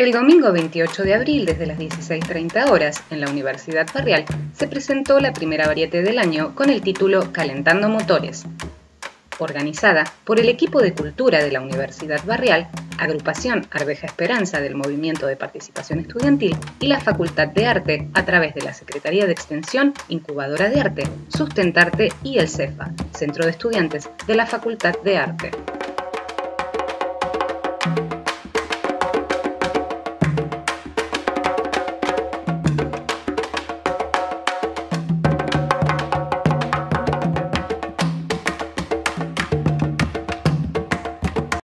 El domingo 28 de abril, desde las 16.30 horas, en la Universidad Barrial, se presentó la primera variete del año con el título Calentando Motores, organizada por el equipo de cultura de la Universidad Barrial, agrupación Arveja Esperanza del Movimiento de Participación Estudiantil y la Facultad de Arte a través de la Secretaría de Extensión, Incubadora de Arte, Sustentarte y el CEFA, Centro de Estudiantes de la Facultad de Arte.